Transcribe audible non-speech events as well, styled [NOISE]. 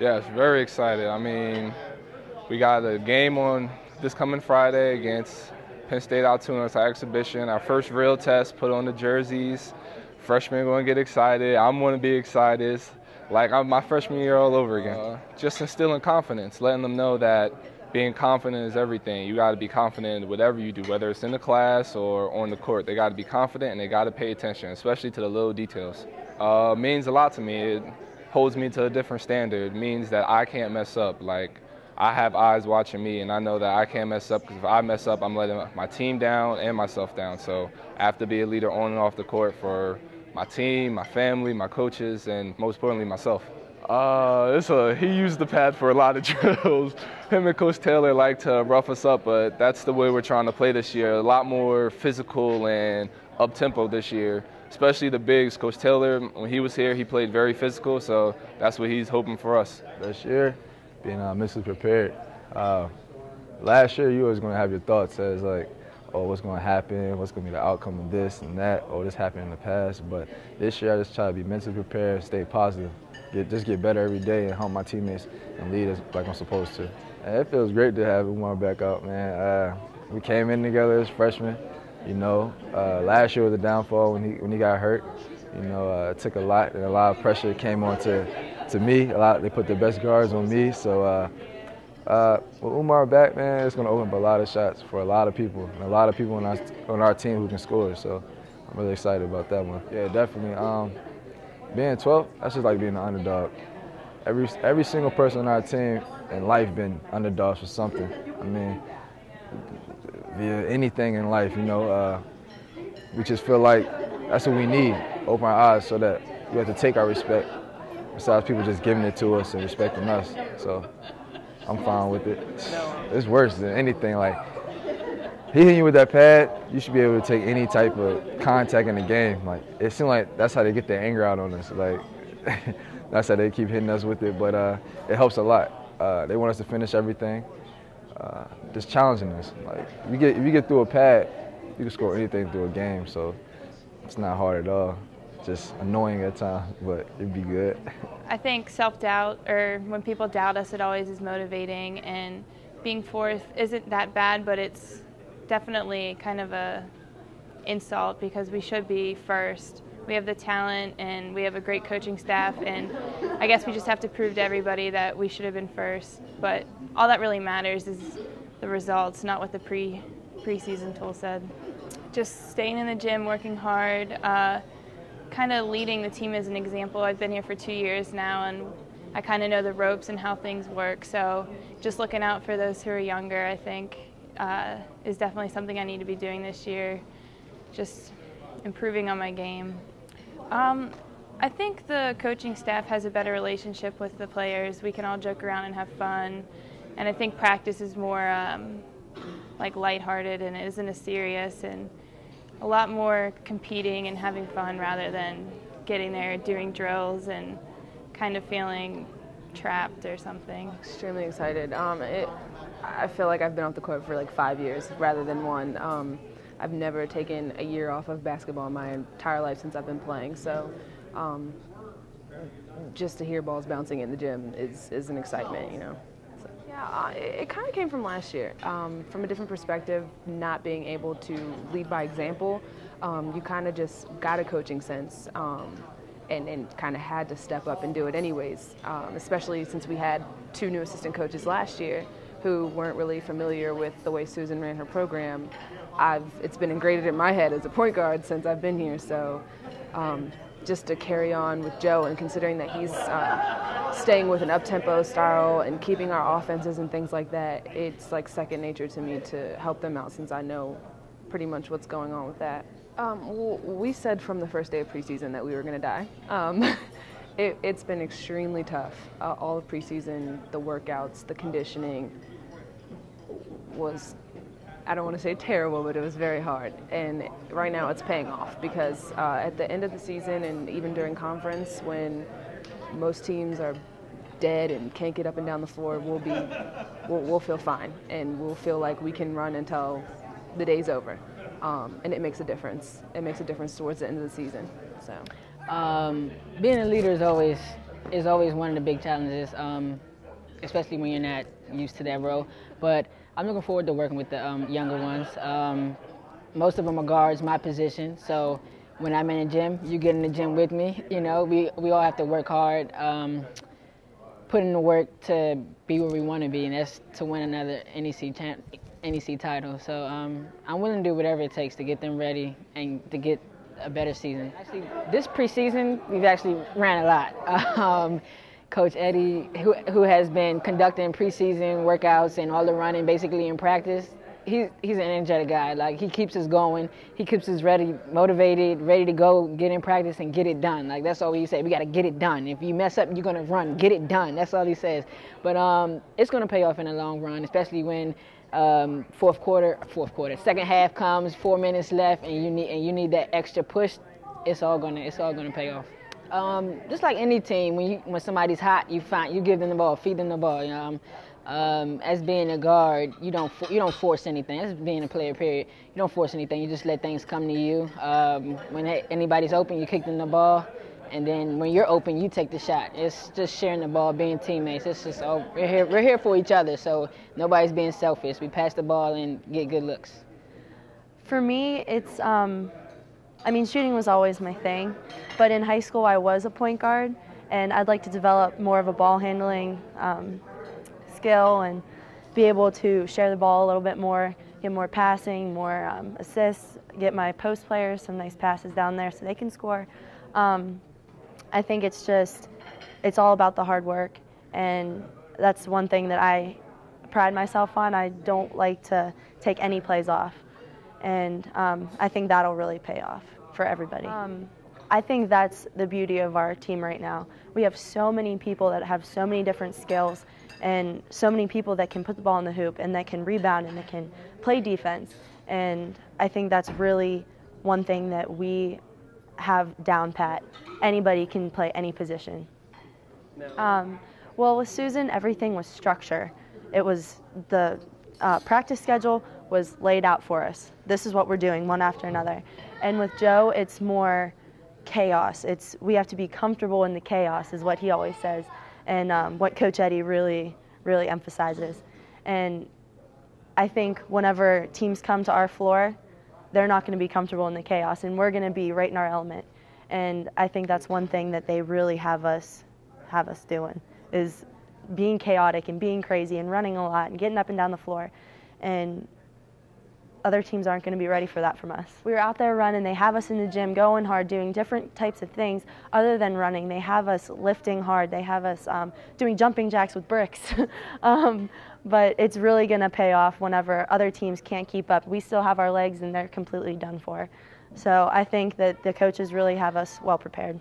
Yes, very excited. I mean, we got a game on this coming Friday against Penn State Altoona. It's our exhibition, our first real test, put on the jerseys. Freshmen going to get excited. I'm going to be excited. Like I'm my freshman year all over again. Uh, just instilling confidence, letting them know that being confident is everything. You got to be confident in whatever you do, whether it's in the class or on the court. They got to be confident and they got to pay attention, especially to the little details. Uh, means a lot to me. It holds me to a different standard. Means that I can't mess up. Like I have eyes watching me, and I know that I can't mess up because if I mess up, I'm letting my team down and myself down. So I have to be a leader on and off the court for my team, my family, my coaches, and most importantly, myself. Uh, it's a, he used the pad for a lot of [LAUGHS] drills. Him and Coach Taylor like to rough us up, but that's the way we're trying to play this year. A lot more physical and up tempo this year, especially the bigs. Coach Taylor, when he was here, he played very physical, so that's what he's hoping for us. This year, being uh, mentally prepared. Uh, last year, you was going to have your thoughts as like, oh, what's going to happen? What's going to be the outcome of this and that? Oh, this happened in the past. But this year, I just try to be mentally prepared, stay positive get, just get better every day and help my teammates and lead us like I'm supposed to. And it feels great to have Umar back up, man. Uh, we came in together as freshmen. You know, uh, last year was a downfall when he when he got hurt. You know, uh, it took a lot and a lot of pressure came on to, to me. A lot they put the best guards on me. So uh, uh, with Umar back, man, it's going to open up a lot of shots for a lot of people and a lot of people on our on our team who can score. So I'm really excited about that one. Yeah, definitely. Um, being 12, that's just like being an underdog. Every every single person on our team in life been underdogs for something. I mean, via anything in life, you know. Uh, we just feel like that's what we need. Open our eyes so that we have to take our respect. Besides people just giving it to us and respecting us. So I'm fine with it. It's worse than anything. Like he hitting you with that pad, you should be able to take any type of contact in the game. Like it seemed like that's how they get their anger out on us. Like [LAUGHS] that's how they keep hitting us with it. But uh, it helps a lot. Uh, they want us to finish everything. Uh, just challenging us. Like if you get if you get through a pad, you can score anything through a game. So it's not hard at all. Just annoying at times, but it'd be good. I think self-doubt, or when people doubt us, it always is motivating. And being fourth isn't that bad, but it's definitely kind of a insult because we should be first. We have the talent and we have a great coaching staff, and I guess we just have to prove to everybody that we should have been first. But all that really matters is the results, not what the pre preseason tool said. Just staying in the gym, working hard, uh, kind of leading the team as an example. I've been here for two years now, and I kind of know the ropes and how things work. So just looking out for those who are younger, I think uh, is definitely something I need to be doing this year, just improving on my game. Um, I think the coaching staff has a better relationship with the players. We can all joke around and have fun, and I think practice is more um, like lighthearted and it isn't as serious and a lot more competing and having fun rather than getting there doing drills and kind of feeling trapped or something. Extremely excited. Um, it, I feel like I've been off the court for like five years rather than one. Um, I've never taken a year off of basketball in my entire life since I've been playing. So um, just to hear balls bouncing in the gym is, is an excitement, you know. So, yeah, uh, it, it kind of came from last year. Um, from a different perspective, not being able to lead by example, um, you kind of just got a coaching sense. Um, and, and kind of had to step up and do it anyways, um, especially since we had two new assistant coaches last year who weren't really familiar with the way Susan ran her program, I've, it's been ingrained in my head as a point guard since I've been here. So um, just to carry on with Joe and considering that he's uh, staying with an up-tempo style and keeping our offenses and things like that, it's like second nature to me to help them out since I know pretty much what's going on with that. Um, we said from the first day of preseason that we were going to die. Um, [LAUGHS] it, has been extremely tough. Uh, all of preseason, the workouts, the conditioning was, I don't want to say terrible, but it was very hard. And right now it's paying off because uh, at the end of the season and even during conference, when most teams are dead and can't get up and down the floor, we'll be, we'll, we'll feel fine and we'll feel like we can run until the day's over. Um, and it makes a difference. It makes a difference towards the end of the season. So. Um, being a leader is always is always one of the big challenges, um, especially when you're not used to that role. But I'm looking forward to working with the um, younger ones. Um, most of them are guards, my position. So when I'm in the gym, you get in the gym with me. You know, we, we all have to work hard, um, put in the work to be where we want to be, and that's to win another NEC, NEC title. So um, I'm willing to do whatever it takes to get them ready and to get a better season. Actually, this preseason, we've actually ran a lot. [LAUGHS] Um, Coach Eddie, who, who has been conducting preseason workouts and all the running basically in practice, he's he's an energetic guy. Like he keeps us going. He keeps us ready, motivated, ready to go, get in practice and get it done. Like that's all he say. We got to get it done. If you mess up, you're gonna run. Get it done. That's all he says. But um, it's gonna pay off in the long run, especially when um, fourth quarter, fourth quarter, second half comes, four minutes left, and you need and you need that extra push. It's all gonna it's all gonna pay off. Um, just like any team, when you, when somebody's hot, you find you give them the ball, feed them the ball. You know, um, um, as being a guard, you don't you don't force anything. As being a player, period, you don't force anything. You just let things come to you. Um, when anybody's open, you kick them the ball, and then when you're open, you take the shot. It's just sharing the ball, being teammates. It's just oh, we're here we're here for each other. So nobody's being selfish. We pass the ball and get good looks. For me, it's um, I mean shooting was always my thing, but in high school I was a point guard, and I'd like to develop more of a ball handling. Um, skill and be able to share the ball a little bit more, get more passing, more um, assists, get my post players some nice passes down there so they can score. Um, I think it's just, it's all about the hard work, and that's one thing that I pride myself on. I don't like to take any plays off, and um, I think that'll really pay off for everybody. Um, I think that's the beauty of our team right now. We have so many people that have so many different skills and so many people that can put the ball in the hoop and that can rebound and that can play defense. And I think that's really one thing that we have down pat. Anybody can play any position. Um, well, with Susan, everything was structure. It was the uh, practice schedule was laid out for us. This is what we're doing, one after another. And with Joe, it's more chaos. It's we have to be comfortable in the chaos, is what he always says and um, what Coach Eddie really, really emphasizes. And I think whenever teams come to our floor, they're not going to be comfortable in the chaos, and we're going to be right in our element. And I think that's one thing that they really have us have us doing is being chaotic and being crazy and running a lot and getting up and down the floor. And other teams aren't going to be ready for that from us. We were out there running. They have us in the gym going hard, doing different types of things other than running. They have us lifting hard. They have us um, doing jumping jacks with bricks. [LAUGHS] um, but it's really going to pay off whenever other teams can't keep up. We still have our legs and they're completely done for. So I think that the coaches really have us well prepared.